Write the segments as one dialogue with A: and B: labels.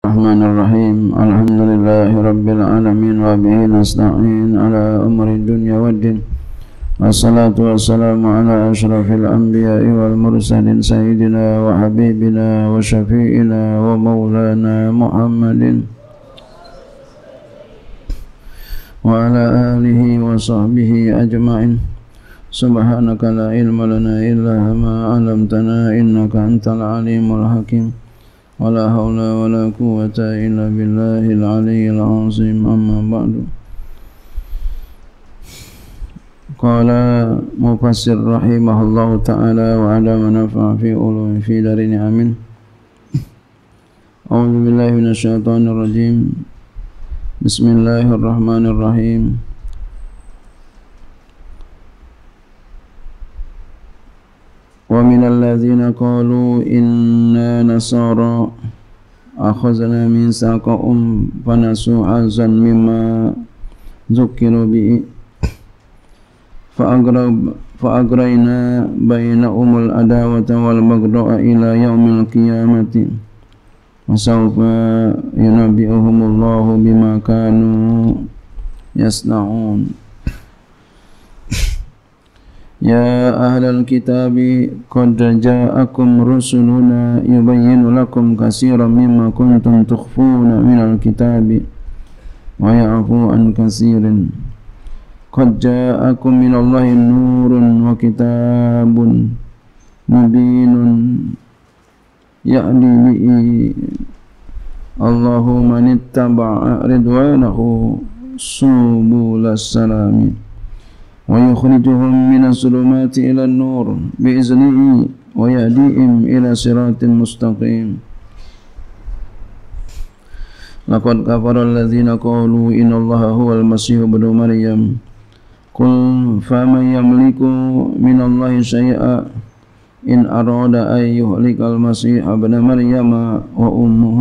A: الرحمن الرحيم. الحمد لله رب العالمين وبه نستعين على أمر الدنيا والدين. والصلاة والسلام على أشرف الأنبياء والمرسلين سيدنا وحبيبنا وشفيئنا ومولانا محمد وعلى آله وصحبه أجمعين. سبحانك لا علم لنا إلا ما علمتنا إنك أنت العليم الحكيم. ولا حول ولا قوة إلا بالله العلي العظيم. أما بعد. قال مفسر رحمه الله تعالى وعلى منفع في علوم في دارين آمين أعوذ بالله من الشيطان الرجيم. بسم الله الرحمن الرحيم. ومن الذين قالوا إنا نصارى أخذنا ميثاقهم فنسوا حظا مما ذكروا به فأغرينا بينهم العداوة والبغضاء إلى يوم القيامة وسوف ينبئهم الله بما كانوا يصنعون يا أهل الكتاب قد جاءكم رسلنا يبين لكم كثيرا مما كنتم تخفون من الكتاب ويعفو عن كثير قد جاءكم من الله نور وكتاب مبين يأتي به الله من اتبع رضوانه سبل السلام ويخرجهم من الظلمات إلى النور بإذنه ويهديهم إلى صراط مستقيم لقد كفر الذين قالوا إن الله هو المسيح ابن مريم قل فمن يملك من الله شيئا إن أراد أن يهلك المسيح ابن مريم وأمه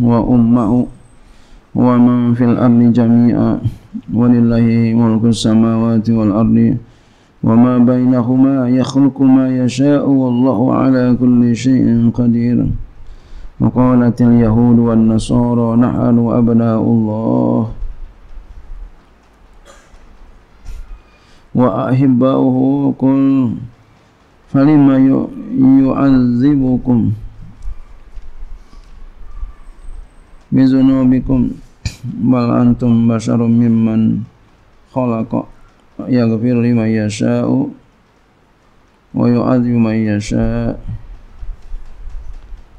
A: وأمه ومن في الأرض جميعا ولله ملك السماوات والأرض وما بينهما يخلق ما يشاء والله على كل شيء قدير. وقالت اليهود والنصارى نحن أبناء الله. وأحباؤه قل فلما يعذبكم بذنوبكم bal antum basyarum mimman khalaqa yaghfir liman yasha'u wa yu'adhibu man yasha'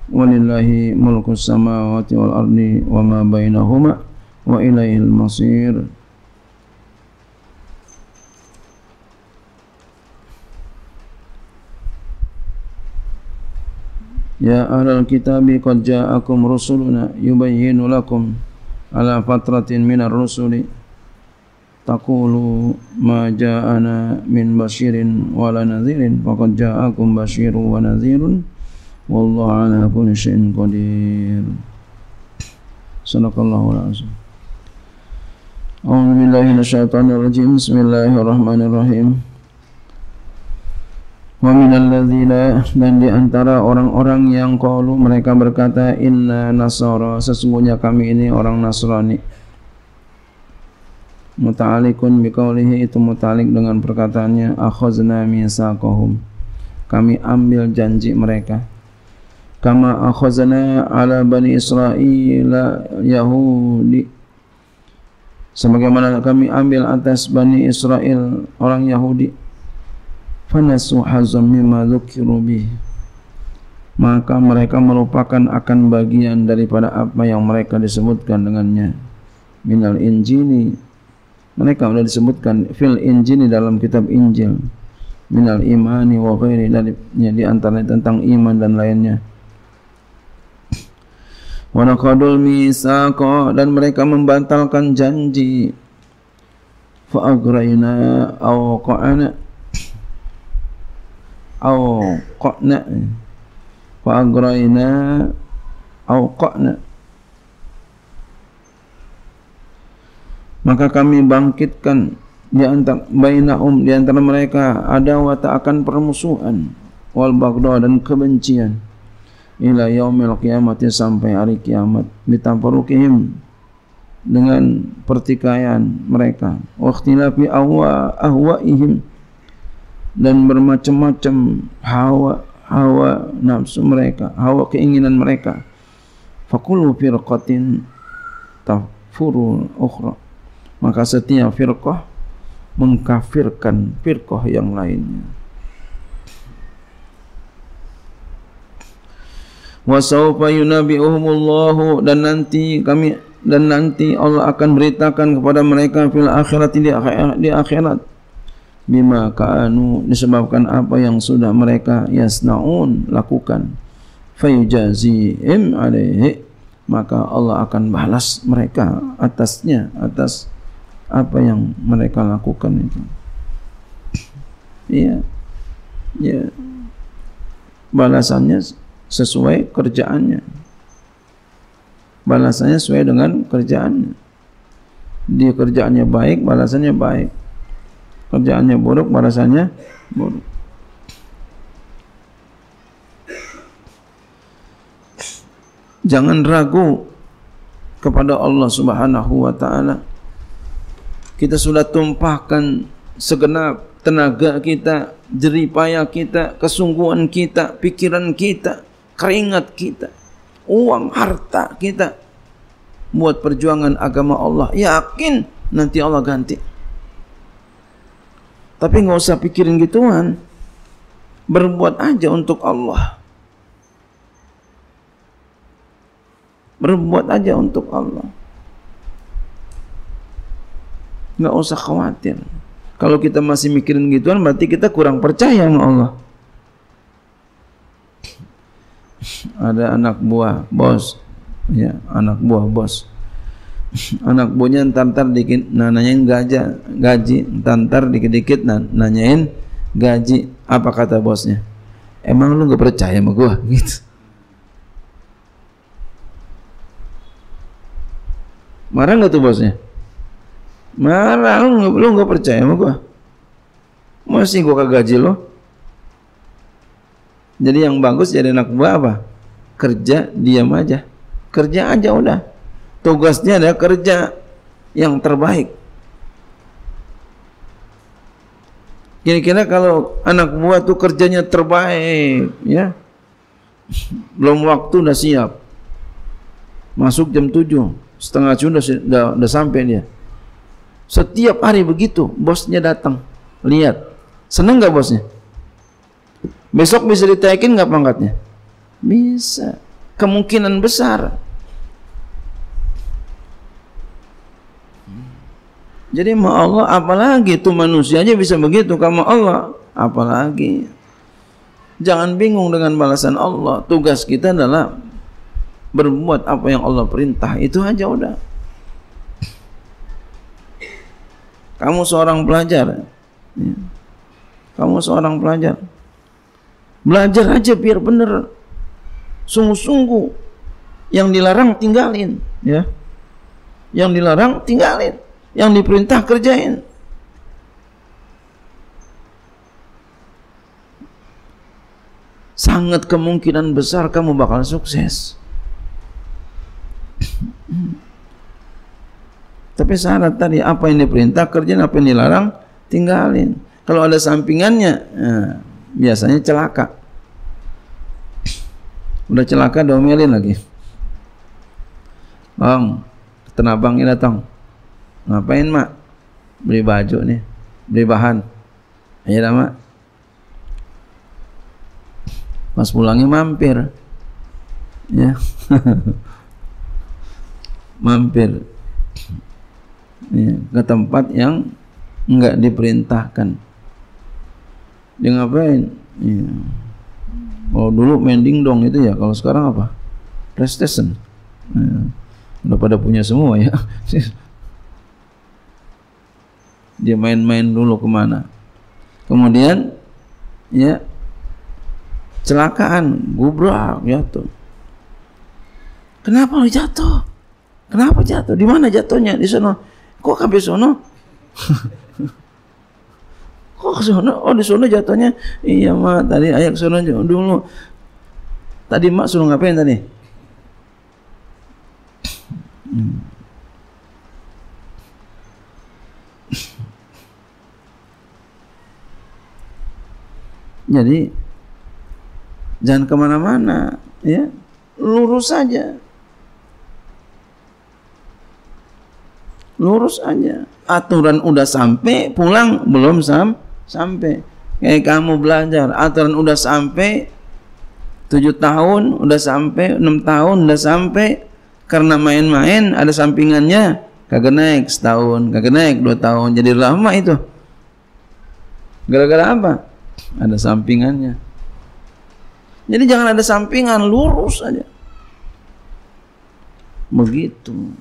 A: walillahi mulku samawati wal ardi wa ma bainahuma wa ilaihil masir Ya ahlal kitabi qad ala fatratin minar rusuli taqulu ma ja'ana min basyirin wala nadhirin. Faqad ja'akum basyirun wa nadhirun. Wallahu ala kulli syai'in qadir. Sadaqallahu alazim A'udzu billahi minasyaitonir rajim bismillahirrahmanirrahim Wa minal ladzina dan di antara orang-orang yang qalu mereka berkata inna nasara sesungguhnya kami ini orang Nasrani. Muta'alikun biqaulihi itu muta'alik dengan perkataannya akhazna misaqahum. Kami ambil janji mereka. Kama akhazna ala bani Israil Yahudi. Sebagaimana kami ambil atas bani Israel orang Yahudi fanasu hazam mimma dzukiru maka mereka melupakan akan bagian daripada apa yang mereka disebutkan dengannya. Minal injili. Mereka sudah disebutkan fil injili dalam kitab Injil. Minal imani wa ghairi dari di antara tentang iman dan lainnya. Wa naqadul misaqa dan mereka membatalkan janji. Fa agraina aw qa'ana au qana. Fa agraina au qana. Maka kami bangkitkan di antara bainahum di antara mereka ada wata akan permusuhan wal baghdha dan kebencian ila yaumil qiyamati sampai hari kiamat bitamparukihim dengan pertikaian mereka waqtilafi ahwa ahwaihim dan bermacam-macam hawa hawa nafsu mereka hawa keinginan mereka. Faqulu firqatin tafuru ukhra. Maka setiap firqah mengkafirkan firqah yang lainnya. Wa sawfa yunabi'uhumullahu dan nanti kami dan nanti Allah akan beritakan kepada mereka fil akhirat di akhirat, di akhirat bima kanu disebabkan apa yang sudah mereka yasnaun lakukan fayujazihim alaihi maka Allah akan balas mereka atasnya atas apa yang mereka lakukan itu iya ya balasannya sesuai kerjaannya. Balasannya sesuai dengan kerjaannya. Dia kerjaannya baik, balasannya baik. Kerjaannya buruk, balasannya buruk. Jangan ragu kepada Allah Subhanahu wa taala. Kita sudah tumpahkan segenap tenaga kita, jerih payah kita, kesungguhan kita, pikiran kita keringat kita, uang, harta kita buat perjuangan agama Allah. Yakin nanti Allah ganti. Tapi nggak usah pikirin gituan. Berbuat aja untuk Allah. Berbuat aja untuk Allah. Nggak usah khawatir. Kalau kita masih mikirin gituan, berarti kita kurang percaya sama Allah ada anak buah bos ya anak buah bos anak buahnya entar-entar dikit nah, nanyain gaji gaji entar dikit-dikit nah, nanyain gaji. Apa kata bosnya? Emang lu gak percaya sama gua? Gitu. Marah gak tuh bosnya? Marah lu, lu gak percaya sama gua? Masih gua kagak gaji lo jadi yang bagus jadi anak buah apa? Kerja diam aja. Kerja aja udah. Tugasnya adalah kerja yang terbaik. Kira-kira kalau anak buah tuh kerjanya terbaik, ya. Belum waktu udah siap. Masuk jam 7, setengah sudah udah, sampai dia. Setiap hari begitu, bosnya datang. Lihat. Senang enggak bosnya? Besok bisa ditaikin nggak pangkatnya? Bisa. Kemungkinan besar. Jadi ma Allah apalagi itu manusia aja bisa begitu kamu Allah apalagi jangan bingung dengan balasan Allah tugas kita adalah berbuat apa yang Allah perintah itu aja udah kamu seorang pelajar ya. kamu seorang pelajar Belajar aja biar benar. Sungguh-sungguh. Yang dilarang tinggalin, ya. Yang dilarang tinggalin. Yang diperintah kerjain. Sangat kemungkinan besar kamu bakal sukses. Tapi syarat tadi apa yang diperintah kerjain, apa yang dilarang tinggalin. Kalau ada sampingannya, nah, biasanya celaka udah celaka domelin lagi bang tenabang ini datang ngapain mak? Beli baju nih beli bahan. Ayo dah mak. Pas pulangnya mampir. Ya. Mampir. Ya, ke tempat yang enggak diperintahkan. Dia ngapain? Ya. kalau dulu main dingdong itu ya kalau sekarang apa? Playstation. Ya. udah pada punya semua ya dia main-main dulu ke mana kemudian ya celakaan gubrak jatuh kenapa lu jatuh kenapa jatuh di mana jatuhnya di sana kok kabeh sono Kok ke sana? Oh di sana jatuhnya. Iya mah tadi ayah ke sana dulu. Tadi mak suruh ngapain tadi? Hmm. Jadi jangan ke mana-mana, ya lurus saja, lurus aja. Aturan udah sampai, pulang belum sam sampai. Kayak kamu belajar, aturan udah sampai, tujuh tahun udah sampai, enam tahun udah sampai, karena main-main ada sampingannya, kagak naik setahun, kagak naik dua tahun, jadi lama itu. Gara-gara apa? Ada sampingannya. Jadi jangan ada sampingan, lurus aja. Begitu.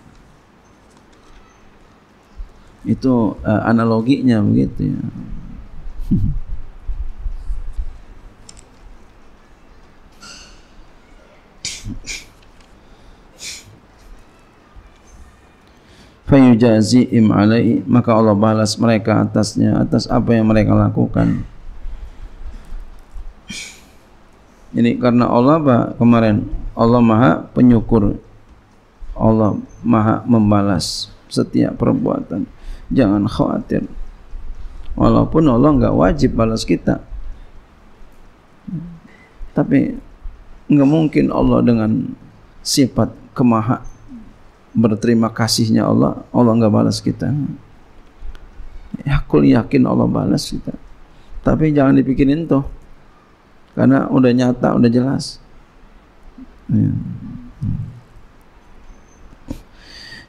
A: Itu uh, analoginya begitu ya. fayujazihim alaihi maka Allah balas mereka atasnya atas apa yang mereka lakukan Jadi karena Allah apa kemarin Allah Maha penyukur. Allah Maha membalas setiap perbuatan. Jangan khawatir. Walaupun Allah enggak wajib balas kita. Tapi enggak mungkin Allah dengan sifat kemaha berterima kasihnya Allah, Allah enggak balas kita. Ya, aku yakin Allah balas kita. Tapi jangan dipikirin tuh karena udah nyata, udah jelas. Ya,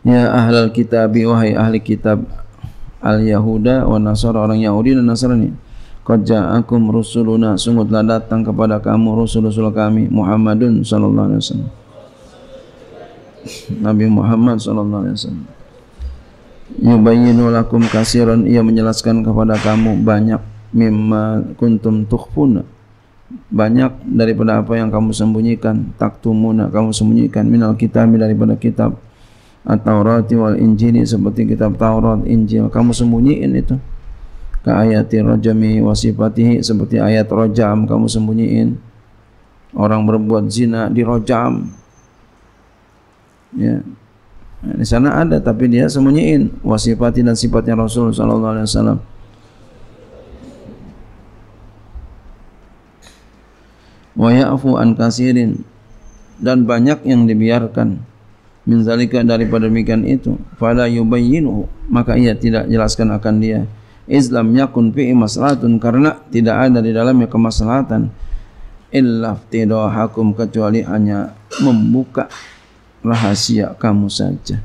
A: ya ahlal kitab, wahai ahli kitab al-Yahuda wa Nasara orang Yahudi dan Nasrani. Qad ja'akum rusuluna sungguh telah datang kepada kamu rasul-rasul kami Muhammadun sallallahu alaihi wasallam. Nabi Muhammad sallallahu alaihi wasallam. Yubayyinu lakum katsiran ia menjelaskan kepada kamu banyak mimma kuntum tukhfuna banyak daripada apa yang kamu sembunyikan taktumuna kamu sembunyikan minal kitab daripada kitab At-Taurat wal Injil seperti kitab Taurat Injil. Kamu sembunyiin itu. Ke ayat rajami wasifatihi seperti ayat rajam kamu sembunyiin. Orang berbuat zina di rajam. Ya. Di sana ada tapi dia sembunyiin. Wasifati dan sifatnya Rasul sallallahu alaihi wasallam wa ya'fu an kasirin. Dan banyak yang dibiarkan min zalika daripada demikian itu. Fala yubayyinu maka ia tidak jelaskan akan dia. Islam yakun fi maslahatun karena tidak ada di dalamnya kemaslahatan. Illa ftidahakum. Kecuali hanya membuka rahasia kamu saja.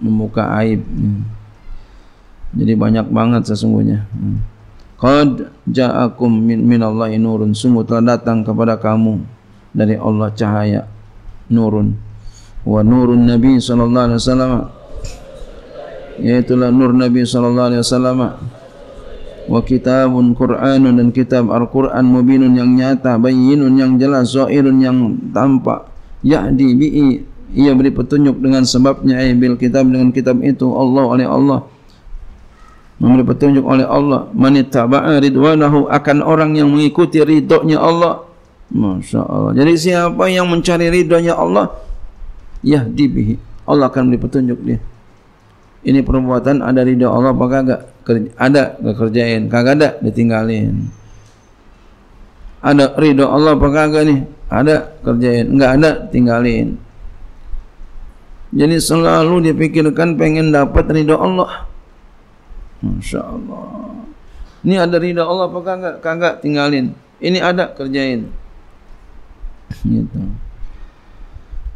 A: Membuka aib. Jadi banyak banget sesungguhnya. Hmm. Qad ja'akum min minallahi nurun. Sungguh telah datang kepada kamu dari Allah cahaya nurun. Wa nurun nabi sallallahu alaihi wasallam yaitu nur nabi sallallahu alaihi wasallam. Wa kitabun qur'anun dan kitab al-qur'an mubinun yang nyata bayyinun yang jelas zahirun yang tampak. Yahdi bi ia beri petunjuk dengan sebabnya ay bil kitab dengan kitab itu Allah oleh Allah memberi petunjuk oleh Allah manittaba'a ridwanahu akan orang yang mengikuti ridhonya Allah. Masya Allah jadi siapa yang mencari ridhonya Allah yahdi bihi. Allah akan beri petunjuk dia. Ini perbuatan ada ridho Allah apa kagak? Ada kekerjain kagak ada ditinggalin. Ada ridho Allah apa kagak nih ada kerjain enggak ada tinggalin jadi selalu dipikirkan pengen dapat ridho Allah Masya Allah. Ini ada ridha Allah apa kagak? Kagak tinggalin. Ini ada kerjain. Gitu.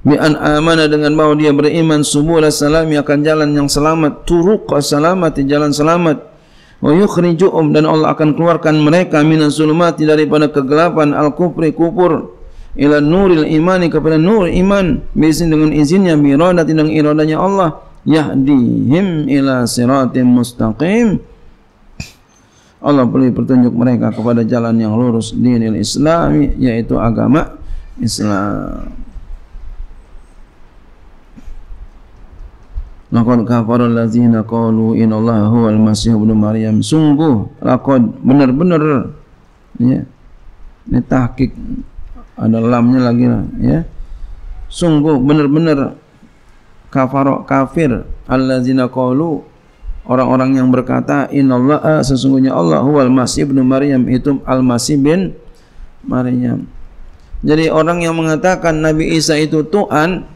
A: Bi an amana dengan bahwa dia beriman subul salam akan jalan yang selamat, turuq selamat jalan selamat. Wa yukhrijuhum dan Allah akan keluarkan mereka minas zulumati daripada kegelapan al-kufri kufur ila nuril imani kepada nur iman bisin dengan izinnya bi iradati dengan iradanya Allah yahdihim ila siratim mustaqim Allah beri petunjuk mereka kepada jalan yang lurus dinil Islam yaitu agama Islam. Laqad kafara allazina qalu inna huwal masih ibnu Maryam. Sungguh laqad benar-benar ya. ini tahqiq ada lamnya lagi lah ya sungguh benar-benar kafar kafir allazina qalu orang-orang yang berkata innallaha sesungguhnya Allah huwal masih ibnu maryam itu al-masih bin maryam. Jadi orang yang mengatakan Nabi Isa itu Tuhan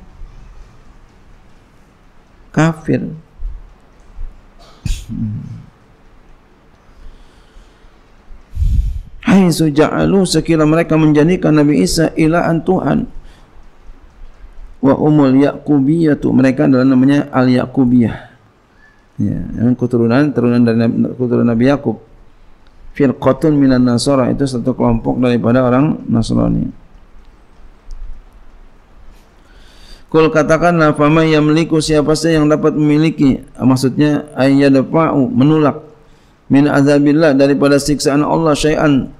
A: kafir. Hai suja'alu sekira mereka menjadikan Nabi Isa ilahan Tuhan wa umul Yaqubiyah tu mereka adalah namanya al Yaqubiyah ya yang keturunan turunan dari keturunan Nabi Yakub firqatun minan nasara itu satu kelompok daripada orang Nasrani. Kul katakanlah fama yang memiliki siapa saja yang dapat memiliki maksudnya ayyadfa'u menolak. Min azabillah daripada siksaan Allah syai'an.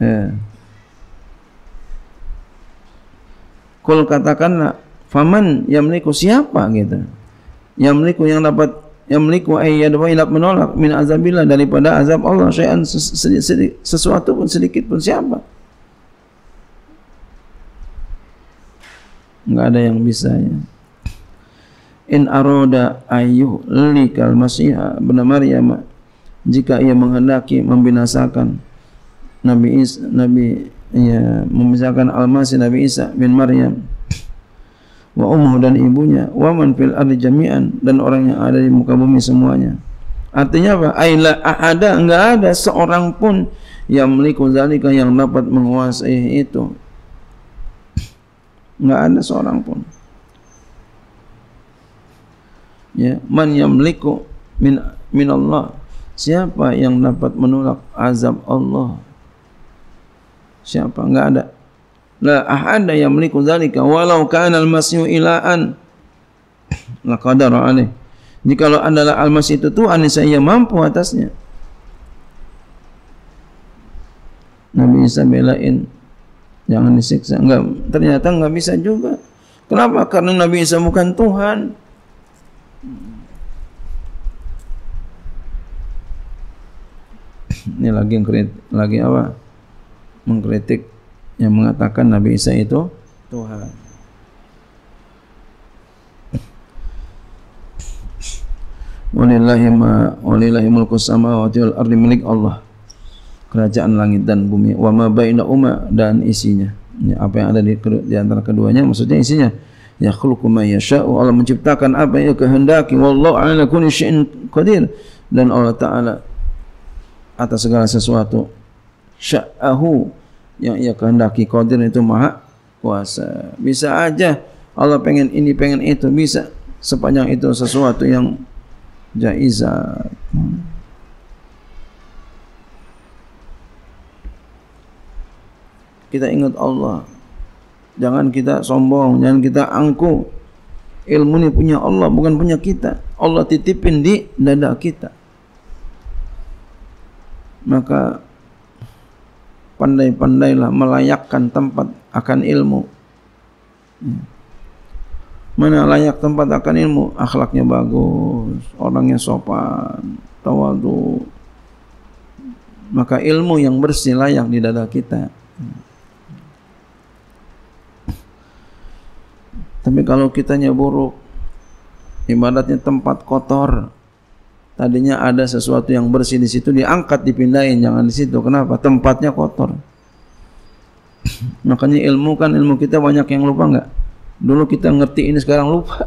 A: Ya Kul katakanlah faman yang memiliki siapa? Gitu. Yang memiliki yang dapat yang memiliki ayyadfa'u ila menolak min azabillah daripada azab Allah. Syai'an sesuatu pun sedikit pun siapa? Enggak ada yang bisa ya. In aroda ayyuh likal masih benar Maryam jika ia menghendaki membinasakan Nabi Isa Nabi ya membinasakan Al-Masih Nabi Isa bin Maryam. Wa ummuh dan ibunya wa man fil ardi jami'an dan orang yang ada di muka bumi semuanya. Artinya apa? Aila ada enggak ada seorang pun yang memiliki zalika yang dapat menguasai itu. Enggak ada seorang pun. Ya man yamliku min min Allah siapa yang dapat menolak azab Allah siapa? Enggak ada. La ahada yamliku zalika walau kana al-masih ilahan la qadara alaih jika adalah al-masih itu Tuhan saya mampu atasnya. Nabi Isa belain. Jangan disiksa. Enggak ternyata enggak bisa juga. Kenapa? Karena Nabi Isa bukan Tuhan. Ini lagi yang kritik, lagi apa mengkritik yang mengatakan Nabi Isa itu Tuhan. Walillahi ma walillahi mulku samawati wal ardi milik Allah kerajaan langit dan bumi. Wa ma baina umma dan isinya. Ya, apa yang ada di, di antara keduanya maksudnya isinya ya khuluqu ma yasha'u. Allah menciptakan apa yang kehendaki. Wallahu ala kulli syai'in qadir. Dan Allah taala atas segala sesuatu sya'ahu yang ia kehendaki. Qadir itu maha kuasa. Bisa aja Allah pengen ini pengen itu. Bisa sepanjang itu sesuatu yang jaizat. Kita ingat Allah. Jangan kita sombong jangan kita angku ilmu ini punya Allah bukan punya kita. Allah titipin di dada kita. Maka pandai-pandailah melayakkan tempat akan ilmu. Mana layak tempat akan ilmu? Akhlaknya bagus orangnya sopan tawadu. Maka ilmu yang bersih layak di dada kita. Tapi kalau kitanya buruk, ibadatnya tempat kotor, tadinya ada sesuatu yang bersih di situ diangkat dipindahin jangan di situ. Kenapa? Tempatnya kotor. Makanya ilmu kan ilmu kita banyak yang lupa enggak? Dulu kita ngerti ini sekarang lupa.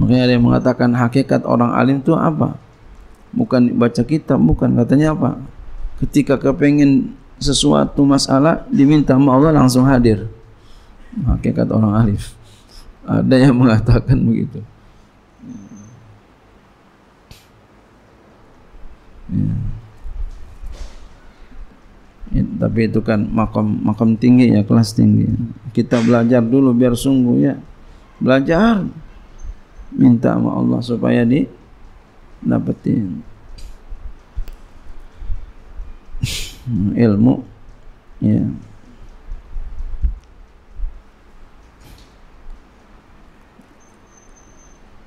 A: Makanya ada yang mengatakan hakikat orang alim itu apa? Bukan baca kitab, bukan katanya apa? ketika kepengen sesuatu masalah diminta sama Allah langsung hadir hakikat orang alif ada yang mengatakan begitu. Ya. Ya, tapi itu kan makam makam tinggi ya kelas tinggi. Kita belajar dulu biar sungguh ya. Belajar. Minta sama Allah supaya di dapetin. Ilmu. Ya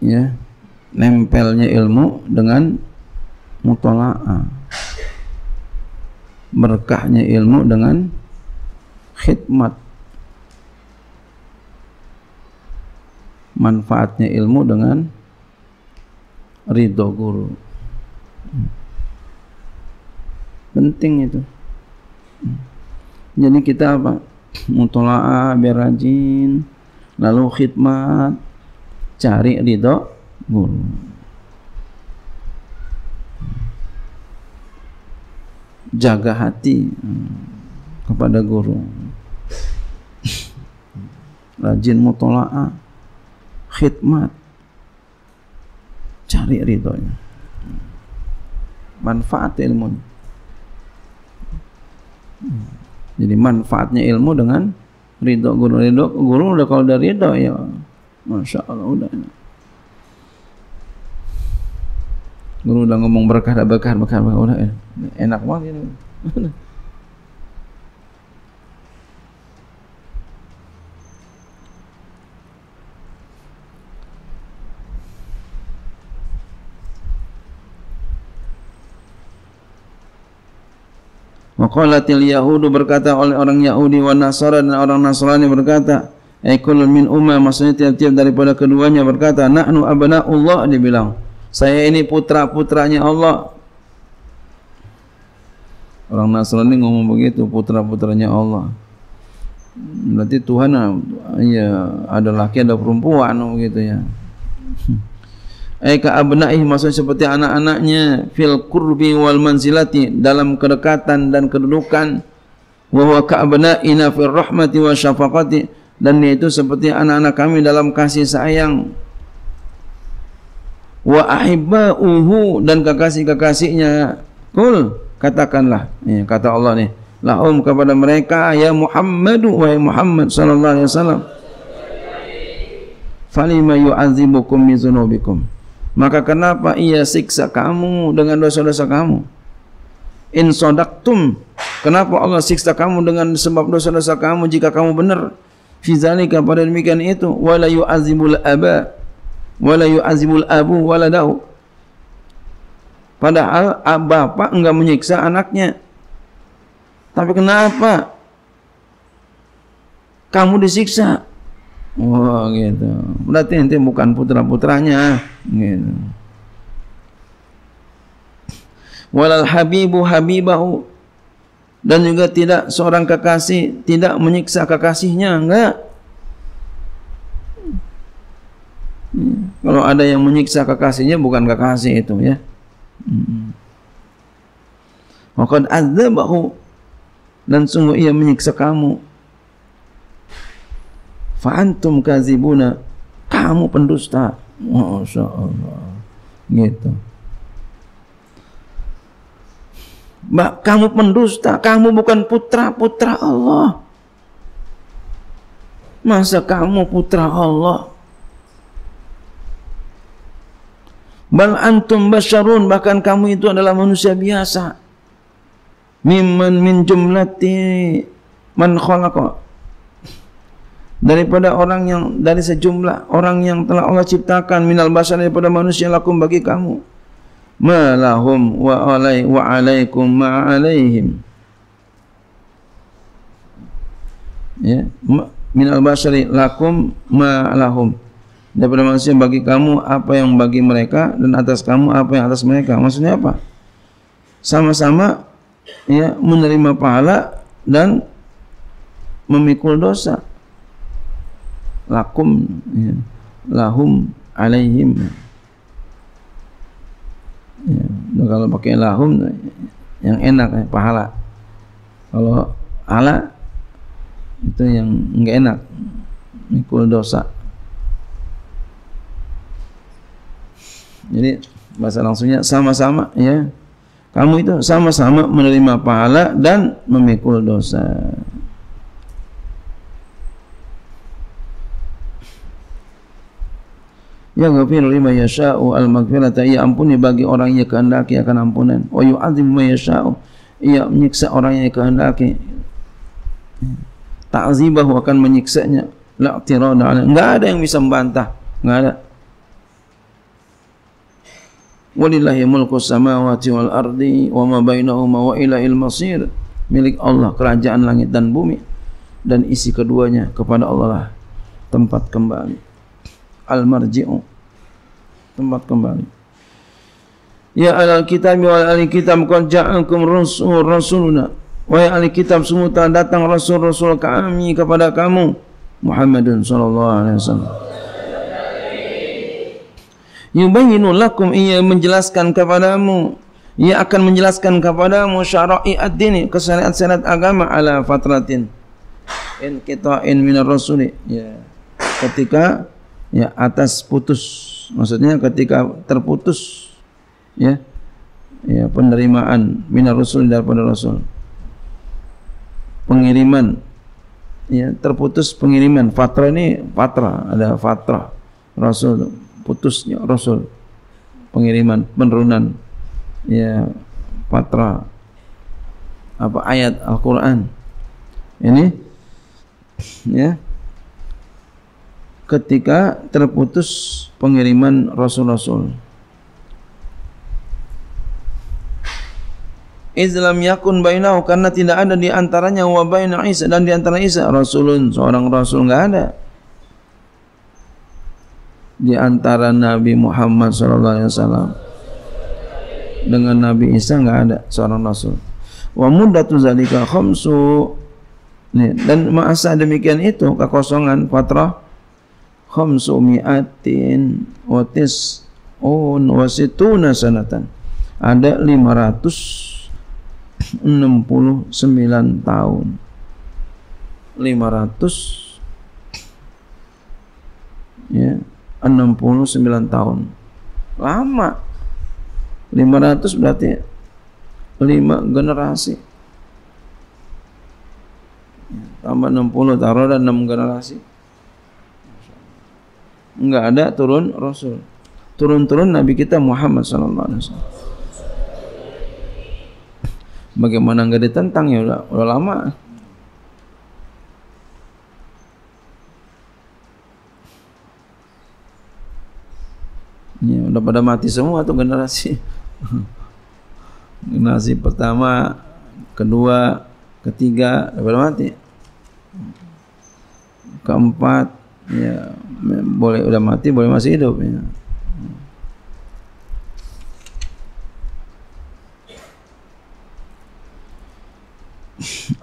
A: ya. Nempelnya ilmu dengan mutola'ah berkahnya ilmu dengan khidmat. Manfaatnya ilmu dengan ridho guru. Penting itu. Jadi kita apa? Mutola'ah biar rajin lalu khidmat cari ridho guru. Jaga hati hmm, kepada guru. Rajin mutola'ah khidmat. Cari ridhonya manfaat ilmu. Jadi manfaatnya ilmu dengan ridho guru. Ridho guru udah kalau dari ridho ya masya Allah udah guru udah ngomong berkah berkah berkah berkah. Udah enak banget ini. Waqalatil Yahudu berkata oleh orang Yahudi wa Nasara dan orang Nasrani berkata Ekul min umma maksudnya tiap-tiap daripada keduanya berkata Nahnu abna'ullah dibilang saya ini putra-putranya Allah. Orang Nasrani ngomong begitu putra-putranya Allah. Berarti Tuhan ya ada laki ada perempuan begitu ya. Eka abnaih maksudnya seperti anak-anaknya fil kurbi wal manzilati dalam kedekatan dan kedudukan. Wa huwa ka abnaina fil rahmati wa syafaqati dan itu seperti anak-anak kami dalam kasih sayang. Wa ahibba'uhu dan kekasih-kekasihnya. Kul katakanlah. Ini kata Allah ni. Lahum kepada mereka ya Muhammadu wa ya Muhammad sallallahu alaihi wasallam falima yu'adzibukum min dzunubikum maka kenapa ia siksa kamu dengan dosa-dosa kamu? In sadaqtum kenapa Allah siksa kamu dengan sebab dosa-dosa kamu jika kamu benar fi zalika pada demikian itu wala yu'adzibul aba wala yu'azibul abu waladahu padahal bapak enggak menyiksa anaknya. Tapi kenapa? Kamu disiksa. Wah gitu. Berarti nanti bukan putra-putranya. Gitu. Walal habibu habibahu dan juga tidak seorang kekasih tidak menyiksa kekasihnya enggak Kalau ada yang menyiksa kekasihnya bukan kekasih itu ya. Maka hmm. adzabahu dan sungguh ia menyiksa kamu. Fa antum kazibuna. Kamu pendusta. Masya Allah. Gitu. Kamu pendusta, kamu bukan putra-putra Allah. Masa kamu putra Allah? Bal antum basyarun bahkan kamu itu adalah manusia biasa. Mimman min jumlati man khalaqa. Daripada orang yang dari sejumlah orang yang telah Allah ciptakan minal basar daripada manusia lakum bagi kamu. Ma lahum wa alai wa alaikum ma alaihim. Ya, minal basari lakum ma lahum. Daripada manusia bagi kamu apa yang bagi mereka dan atas kamu apa yang atas mereka. Maksudnya apa? Sama-sama ya menerima pahala dan memikul dosa. Lakum ya, lahum alaihim kalau pakai lahum yang enak ya, pahala kalau ala itu yang enggak enak mikul dosa Jadi bahasa langsungnya sama-sama ya. Kamu itu sama-sama menerima pahala dan memikul dosa. Ya ghafiru lima yasha'u al-maghfirata ia ampuni bagi orang yang kehendaki akan ampunan. Wa yu'adzim ma yasha'u ia menyiksa orang yang kehendaki. Ta'zibahu akan menyiksanya. La i'tirada Enggak ada yang bisa membantah. Enggak ada. walillahi mulku samawati wal ardi wa ma bainahuma wa ilahil masir milik Allah kerajaan langit dan bumi dan isi keduanya kepada Allah lah tempat kembali al marji'u tempat kembali. Ya al kitab wa al kitab qad ja'akum rasul rasuluna. Wa ya al kitab semua telah datang rasul-rasul kami kepada kamu. Muhammadun sallallahu alaihi wasallam. Yubayyinu lakum ia menjelaskan kepadamu. Ia akan menjelaskan kepadamu syara'i ad-din kesyariat-syariat agama ala fatratin. In qita'in min ar-rasul ya. Ketika ya atas putus. Maksudnya ketika terputus ya ya penerimaan min ar-rasul daripada rasul. Pengiriman ya terputus pengiriman. Fatra ini fatra ada fatra. Rasul putusnya Rasul. Pengiriman penurunan ya patra apa ayat Al-Qur'an? Ini ya ketika terputus pengiriman rasul-rasul. Islam yakun bainahu karena tidak ada di antaranya wa baina Isa dan di antara Isa rasulun seorang rasul enggak ada. Di antara Nabi Muhammad sallallahu alaihi wasallam. Dengan Nabi Isa enggak ada seorang rasul. Wa muddatu zalika khamsu. Dan masa demikian itu kekosongan fatrah khamsu mi'atin wa tis'un wa situna sanatan. Ada 569 tahun. 500 ya 69 tahun lama 500 berarti 5 generasi tambah 60 taruh dan 6 generasi enggak ada turun Rasul turun-turun Nabi kita Muhammad sallallahu alaihi wasallam bagaimana enggak ditentang ya udah, udah lama Ya, udah pada mati semua tuh generasi. generasi pertama, kedua, ketiga udah pada mati. Keempat, ya boleh udah mati, boleh masih hidup ya.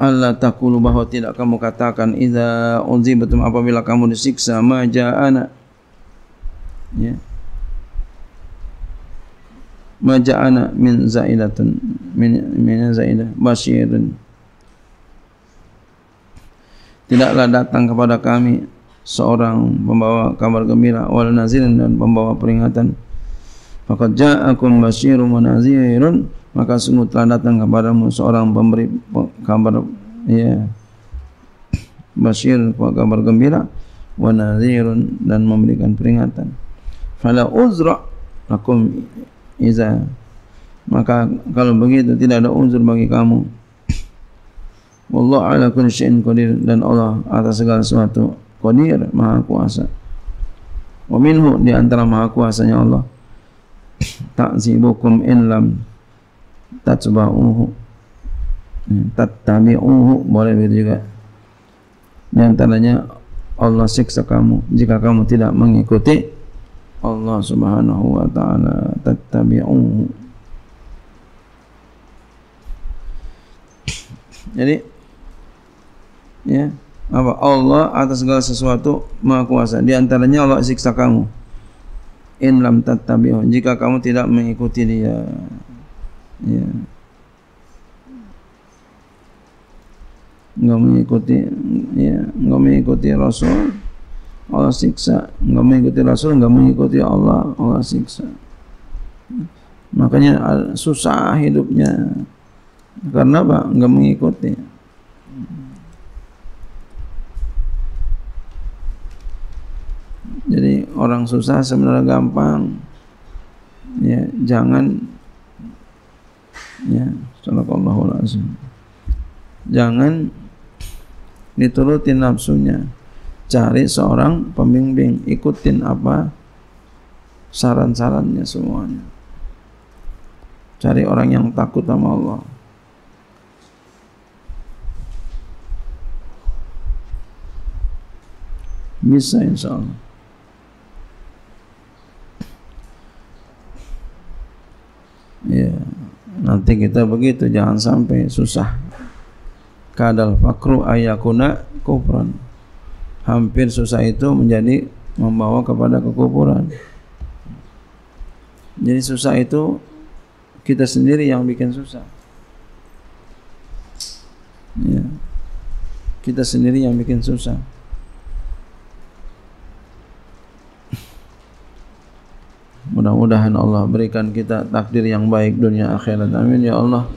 A: Allah takulu bahawa tidak kamu katakan idza unzibatum apabila kamu disiksa ma ja'ana. Ya. Maja'ana min zaidatun min min zaidah basyirun tidaklah datang kepada kami seorang pembawa kabar gembira wal nazirin dan pembawa peringatan. Faqad ja'akum basyirun wa nazirun. Maka sungguh telah datang kepadamu seorang pemberi kabar ya basyir kabar gembira wa nazirun dan memberikan peringatan. Fala uzra lakum Iza. Maka kalau begitu tidak ada unsur bagi kamu. Wallahu ala kulli syai'in qadir. Dan Allah atas segala sesuatu qadir maha kuasa. Wa minhu di antara maha kuasanya Allah. Ta'zibukum in lam tatba'uhu. Tattabi'uhu boleh begitu juga. Di antaranya Allah siksa kamu jika kamu tidak mengikuti Allah Subhanahu wa taala. Tattabi'u Jadi ya apa Allah atas segala sesuatu Maha Kuasa. Di antaranya Allah siksa kamu. In lam tattabi'u jika kamu tidak mengikuti dia. Ya. Enggak mengikuti ya enggak mengikuti Rasul Allah siksa. Enggak mengikuti Rasul enggak mengikuti Allah Allah siksa. Makanya susah hidupnya. Karena apa? Enggak mengikuti jadi orang susah sebenarnya gampang. Ya jangan. Ya sallallahu alaihi jangan diturutin nafsunya. Cari seorang pembimbing ikutin apa saran-sarannya semuanya. Cari orang yang takut sama Allah. Bisa insyaallah ya nanti kita begitu jangan sampai susah. Kadal fakru ayakuna kufran. Hampir susah itu menjadi membawa kepada kekufuran. Jadi susah itu kita sendiri yang bikin susah. Ya. Kita sendiri yang bikin susah Mudah-mudahan Allah berikan kita takdir yang baik dunia akhirat. Amin ya Allah.